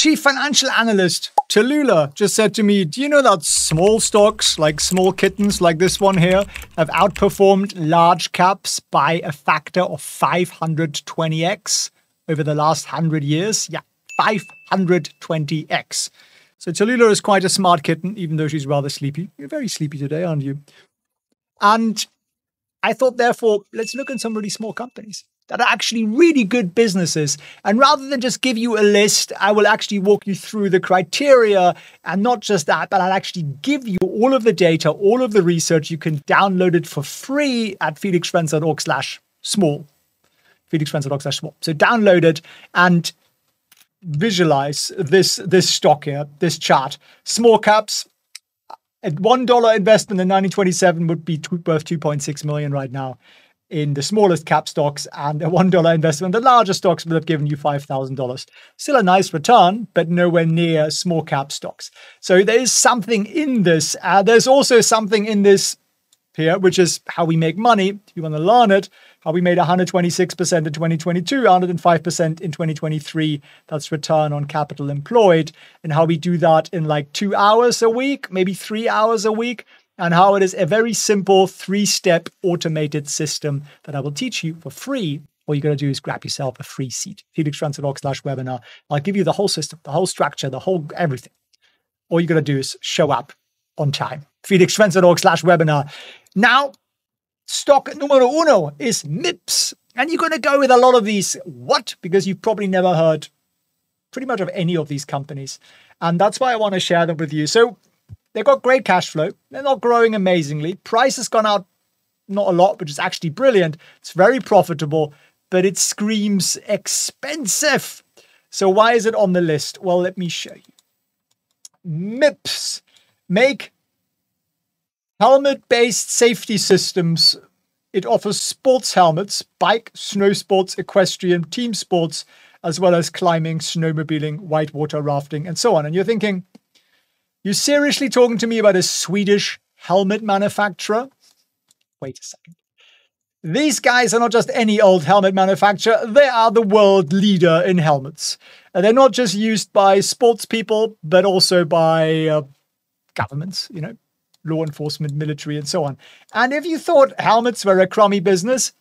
chief financial analyst, Tallulah, just said to me, Do you know that small stocks, like small kittens like this one here, have outperformed large caps by a factor of 520x over the last 100 years? Yeah, 520x. So Tallulah is quite a smart kitten, even though she's rather sleepy. You're very sleepy today, aren't you? And I thought, therefore, let's look at some really small companies that are actually really good businesses. And rather than just give you a list, I will actually walk you through the criteria. And not just that, but I'll actually give you all of the data, all of the research. You can download it for free at felixfriends.org slash small. felixfriends.org slash small. So download it and visualize this, this stock here, this chart. Small caps, a one dollar investment in 1927 would be worth 2.6 million right now in the smallest cap stocks and a $1 investment. The larger stocks would have given you $5,000. Still a nice return, but nowhere near small cap stocks. So there is something in this. Uh, there's also something in this here, which is how we make money. If you want to learn it, how we made 126% in 2022, 105% in 2023. That's return on capital employed. And how we do that in like two hours a week, maybe three hours a week and how it is a very simple three step automated system that I will teach you for free. All you got to do is grab yourself a free seat. felixfriends.org slash webinar. I'll give you the whole system, the whole structure, the whole everything. All you got to do is show up on time. felixfriends.org slash webinar. Now, stock numero uno is MIPS. And you're going to go with a lot of these. What? Because you've probably never heard pretty much of any of these companies. And that's why I want to share them with you. So They've got great cash flow. They're not growing amazingly. Price has gone out not a lot, which is actually brilliant. It's very profitable, but it screams expensive. So why is it on the list? Well, let me show you. MIPS make helmet-based safety systems. It offers sports helmets, bike, snow sports, equestrian, team sports, as well as climbing, snowmobiling, whitewater rafting, and so on. And you're thinking, you seriously talking to me about a Swedish helmet manufacturer? Wait a second. These guys are not just any old helmet manufacturer, they are the world leader in helmets. And they're not just used by sports people, but also by uh, governments, you know, law enforcement, military, and so on. And if you thought helmets were a crummy business,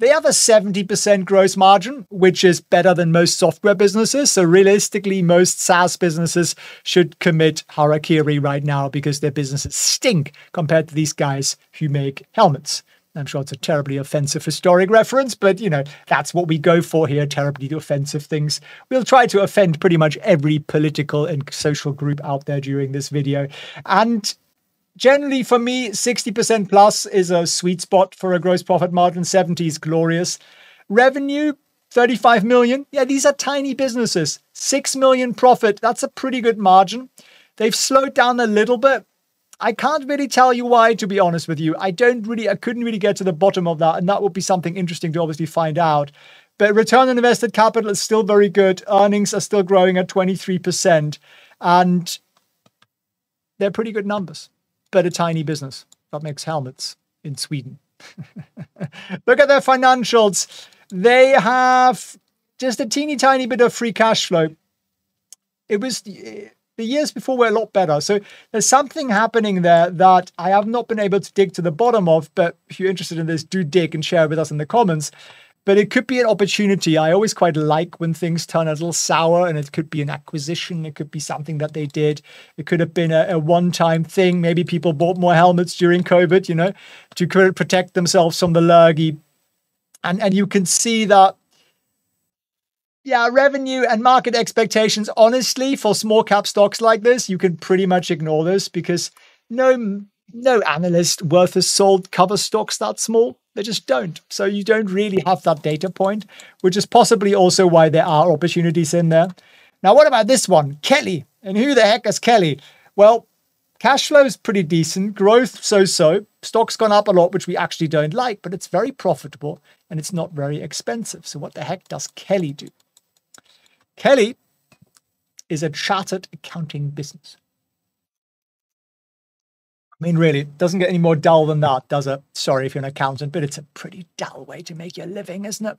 they have a 70% gross margin, which is better than most software businesses. So realistically, most SaaS businesses should commit harakiri right now because their businesses stink compared to these guys who make helmets. I'm sure it's a terribly offensive historic reference, but you know, that's what we go for here terribly offensive things. We'll try to offend pretty much every political and social group out there during this video. And generally for me 60% plus is a sweet spot for a gross profit margin. 70 is glorious. Revenue 35 million. Yeah these are tiny businesses. 6 million profit that's a pretty good margin. They've slowed down a little bit. I can't really tell you why to be honest with you. I don't really i couldn't really get to the bottom of that and that would be something interesting to obviously find out. But return on invested capital is still very good. Earnings are still growing at 23% and they're pretty good numbers but a tiny business that makes helmets in Sweden. Look at their financials. They have just a teeny tiny bit of free cash flow. It was eh, the years before were a lot better. So there's something happening there that I have not been able to dig to the bottom of. But if you're interested in this, do dig and share with us in the comments but it could be an opportunity. I always quite like when things turn a little sour, and it could be an acquisition. It could be something that they did. It could have been a, a one time thing. Maybe people bought more helmets during COVID, you know, to protect themselves from the lurgy. And, and you can see that, yeah, revenue and market expectations, honestly, for small cap stocks like this, you can pretty much ignore this because no no analyst worth a salt cover stocks that small. They just don't. So you don't really have that data point, which is possibly also why there are opportunities in there. Now, what about this one? Kelly. And who the heck is Kelly? Well, cash flow is pretty decent, growth so so. Stock's gone up a lot, which we actually don't like, but it's very profitable and it's not very expensive. So, what the heck does Kelly do? Kelly is a chartered accounting business. I mean, really, it doesn't get any more dull than that, does it? Sorry if you're an accountant, but it's a pretty dull way to make your living, isn't it?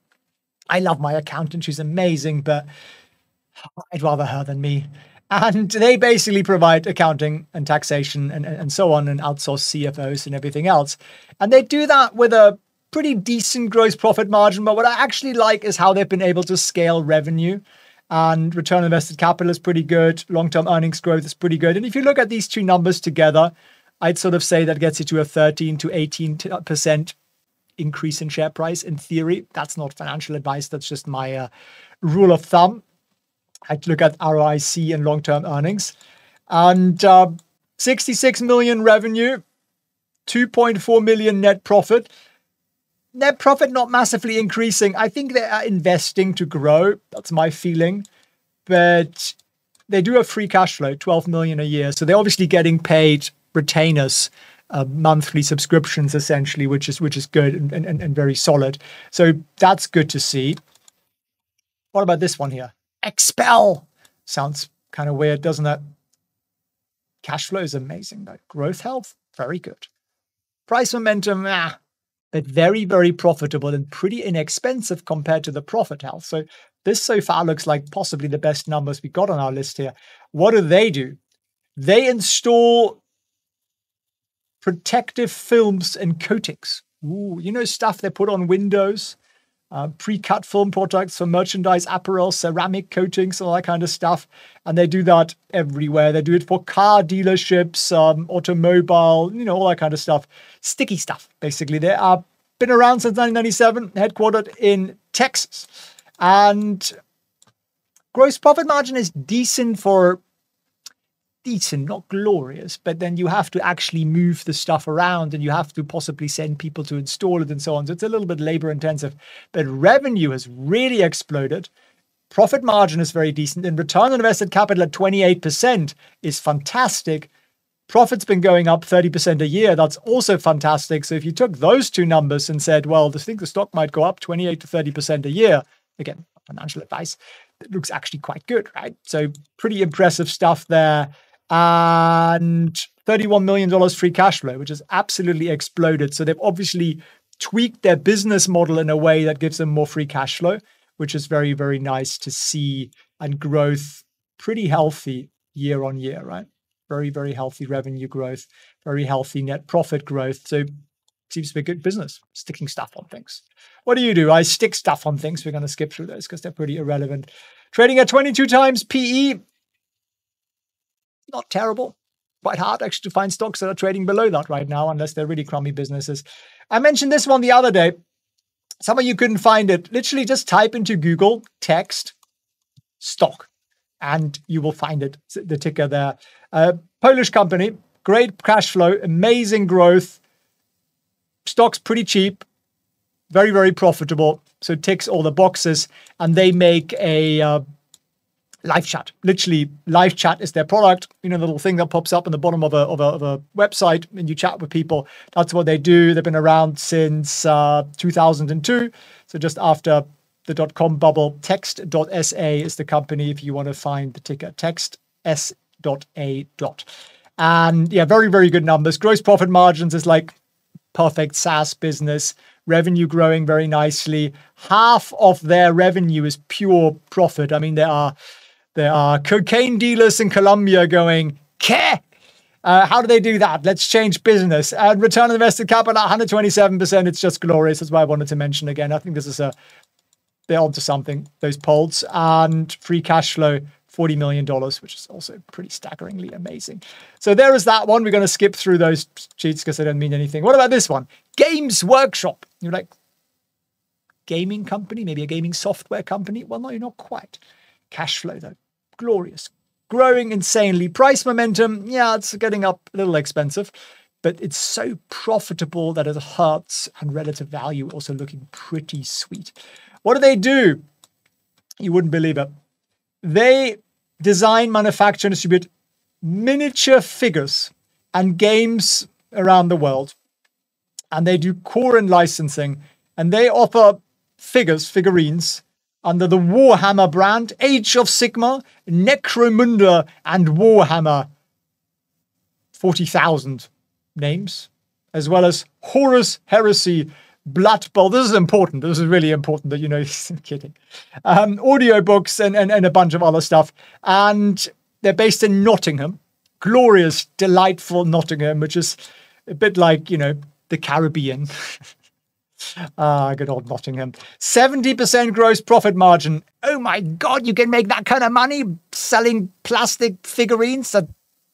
I love my accountant. She's amazing, but I'd rather her than me. And they basically provide accounting and taxation and, and so on and outsource CFOs and everything else. And they do that with a pretty decent gross profit margin. But what I actually like is how they've been able to scale revenue and return on invested capital is pretty good. Long term earnings growth is pretty good. And if you look at these two numbers together, I'd sort of say that gets you to a 13 to 18% increase in share price in theory. That's not financial advice, that's just my uh, rule of thumb. I'd look at ROIC and long term earnings. And uh, 66 million revenue, 2.4 million net profit. Net profit not massively increasing. I think they are investing to grow. That's my feeling. But they do have free cash flow, 12 million a year. So they're obviously getting paid retainers, uh, monthly subscriptions essentially, which is which is good and, and, and very solid. So that's good to see. What about this one here? XPEL. Sounds kind of weird, doesn't it? Cash flow is amazing, though. Growth health, very good. Price momentum, ah, but very, very profitable and pretty inexpensive compared to the profit health. So this so far looks like possibly the best numbers we got on our list here. What do they do? They install protective films and coatings. Ooh, you know, stuff they put on windows uh, pre-cut film products for merchandise, apparel, ceramic coatings, all that kind of stuff. And they do that everywhere. They do it for car dealerships, um, automobile, you know, all that kind of stuff. Sticky stuff, basically. They have been around since 1997, headquartered in Texas. And gross profit margin is decent for decent, not glorious, but then you have to actually move the stuff around and you have to possibly send people to install it and so on. So it's a little bit labor intensive, but revenue has really exploded. Profit margin is very decent and return on invested capital at 28% is fantastic. Profit's been going up 30% a year. That's also fantastic. So if you took those two numbers and said, well, I think the stock might go up 28 to 30% a year, again, financial advice, it looks actually quite good, right? So pretty impressive stuff there and $31 million free cash flow, which has absolutely exploded. So they've obviously tweaked their business model in a way that gives them more free cash flow, which is very, very nice to see. And growth pretty healthy year on year, right? Very, very healthy revenue growth, very healthy net profit growth. So seems to be good business, sticking stuff on things. What do you do? I stick stuff on things. We're going to skip through those because they're pretty irrelevant. Trading at 22 times PE, not terrible. Quite hard actually to find stocks that are trading below that right now, unless they're really crummy businesses. I mentioned this one the other day. Some of you couldn't find it. Literally just type into Google text stock and you will find it, the ticker there. Uh, Polish company, great cash flow, amazing growth. Stock's pretty cheap, very, very profitable. So ticks all the boxes. And they make a uh, live chat. Literally, live chat is their product. You know, the little thing that pops up in the bottom of a, of a, of a website and you chat with people. That's what they do. They've been around since uh, 2002. So just after the dot com bubble, text.sa is the company if you want to find the ticker. Text S.A. dot. And yeah, very, very good numbers. Gross profit margins is like perfect SaaS business. Revenue growing very nicely. Half of their revenue is pure profit. I mean, there are there are cocaine dealers in Colombia going! Uh, how do they do that? Let's change business. And return on invested capital, at 127%. It's just glorious. That's why I wanted to mention again. I think this is a, they're onto something, those Poles. And free cash flow, $40 million, which is also pretty staggeringly amazing. So there is that one. We're going to skip through those cheats because they don't mean anything. What about this one? Games Workshop. You're like, gaming company, maybe a gaming software company? Well, no, you're not quite. Cash flow, though, glorious. Growing insanely. Price momentum, yeah, it's getting up a little expensive, but it's so profitable that it hurts, and relative value also looking pretty sweet. What do they do? You wouldn't believe it. They design, manufacture, and distribute miniature figures and games around the world. And they do core and licensing, and they offer figures, figurines, under the Warhammer brand, Age of Sigmar, Necromunda, and Warhammer. 40,000 names, as well as Horus Heresy, Blood Bowl. This is important. This is really important that you know. Kidding. Um, audiobooks and, and and a bunch of other stuff. And they're based in Nottingham, glorious, delightful Nottingham, which is a bit like you know the Caribbean. Ah, good old Nottingham. 70% gross profit margin. Oh my God, you can make that kind of money selling plastic figurines that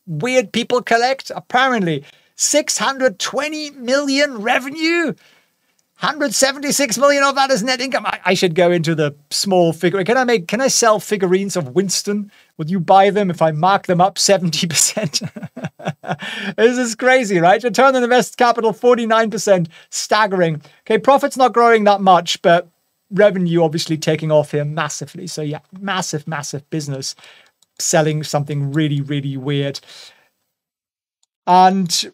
weird people collect? Apparently. 620 million revenue. 176 million of that is net income. I, I, should go into the small figure. Can I make? Can I sell figurines of Winston? Would you buy them if I mark them up 70%? this is crazy, right? Return on invested capital 49%, staggering. Okay, profit's not growing that much, but revenue obviously taking off here massively. So yeah, massive, massive business selling something really, really weird. And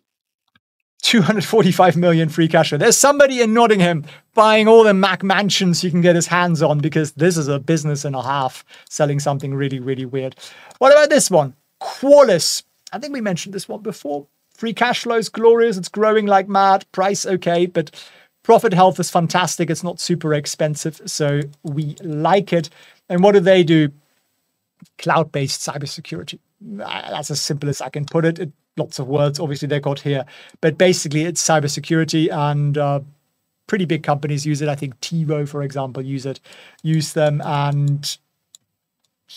245 million free cash flow. There's somebody in Nottingham buying all the McMansions he can get his hands on because this is a business and a half selling something really, really weird. What about this one? Qualys. I think we mentioned this one before. Free cash flow is glorious. It's growing like mad. Price okay, but profit health is fantastic. It's not super expensive, so we like it. And what do they do? Cloud-based cybersecurity. That's as simple as I can put it. it lots of words, obviously, they got here. But basically, it's cybersecurity and uh, pretty big companies use it. I think TiVo, for example, use it, use them, and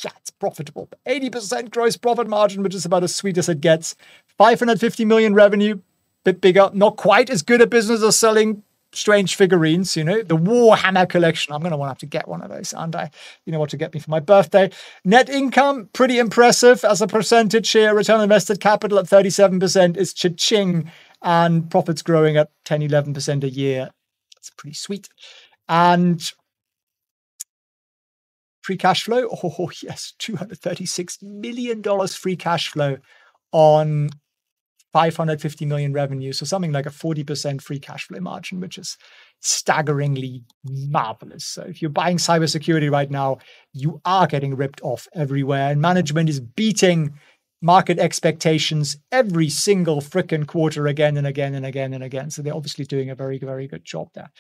yeah, it's profitable. 80% gross profit margin, which is about as sweet as it gets. 550 million revenue, bit bigger, not quite as good a business as selling strange figurines, you know, the Warhammer collection. I'm going to want to have to get one of those, aren't I? You know what to get me for my birthday. Net income, pretty impressive as a percentage here. Return on invested capital at 37% is cha-ching. And profits growing at 10, 11% a year. That's pretty sweet. And free cash flow. Oh, yes, $236 million free cash flow on 550 million revenue. So something like a 40% free cash flow margin, which is staggeringly marvelous. So if you're buying cybersecurity right now, you are getting ripped off everywhere. And management is beating market expectations every single freaking quarter again and again and again and again. So they're obviously doing a very, very good job there.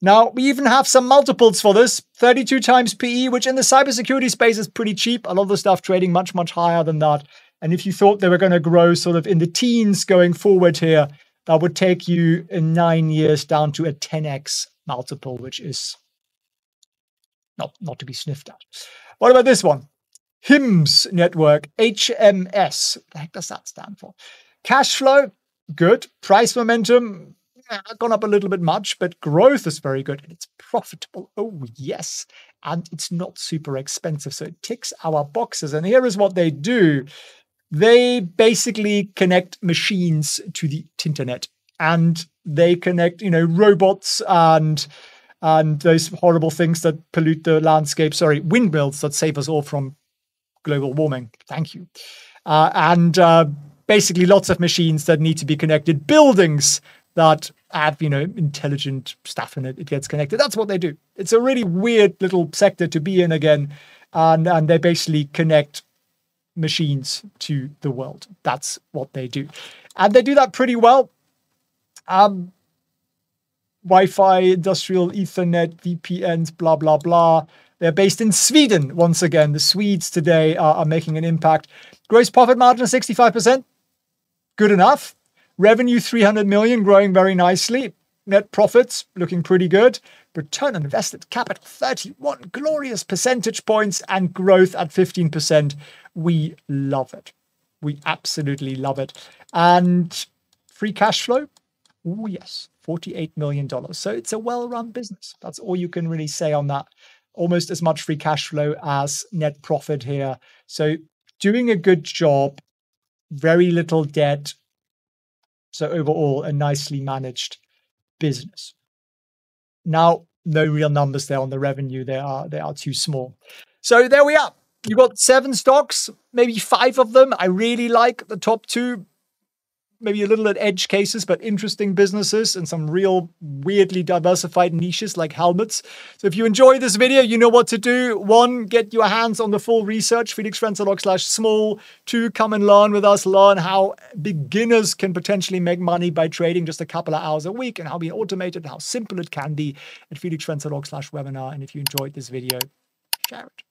Now, we even have some multiples for this 32 times PE, which in the cybersecurity space is pretty cheap. A lot of the stuff trading much, much higher than that. And if you thought they were going to grow sort of in the teens going forward here, that would take you in nine years down to a 10x multiple, which is not, not to be sniffed at. What about this one? HIMS network, HMS. What the heck does that stand for? Cash flow, good. Price momentum, eh, gone up a little bit much, but growth is very good and it's profitable. Oh, yes. And it's not super expensive. So it ticks our boxes. And here is what they do they basically connect machines to the internet and they connect, you know, robots and and those horrible things that pollute the landscape. Sorry, windmills that save us all from global warming. Thank you. Uh, and uh, basically, lots of machines that need to be connected, buildings that have you know intelligent stuff in it. It gets connected. That's what they do. It's a really weird little sector to be in again, and and they basically connect machines to the world. That's what they do. And they do that pretty well. Um, Wi Fi, industrial Ethernet, VPNs, blah, blah, blah. They're based in Sweden. Once again, the Swedes today are, are making an impact. Gross profit margin of 65%. Good enough. Revenue 300 million, growing very nicely. Net profits looking pretty good. Return on invested capital 31 glorious percentage points and growth at 15%. We love it. We absolutely love it. And free cash flow? Oh, yes, $48 million. So it's a well run business. That's all you can really say on that. Almost as much free cash flow as net profit here. So doing a good job, very little debt. So overall, a nicely managed business. Now, no real numbers there on the revenue. They are they are too small. So there we are. You got seven stocks, maybe five of them. I really like the top two. maybe a little at edge cases, but interesting businesses and some real weirdly diversified niches like helmets. So if you enjoy this video, you know what to do. One, get your hands on the full research, felixfriends.org slash small. Two, come and learn with us, learn how beginners can potentially make money by trading just a couple of hours a week and how we automate it, how simple it can be at felixfriends.org slash webinar. And if you enjoyed this video, share it.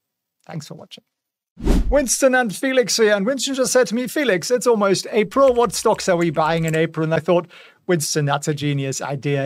Thanks for watching. Winston and Felix here. And Winston just said to me, Felix, it's almost April. What stocks are we buying in April? And I thought, Winston, that's a genius idea.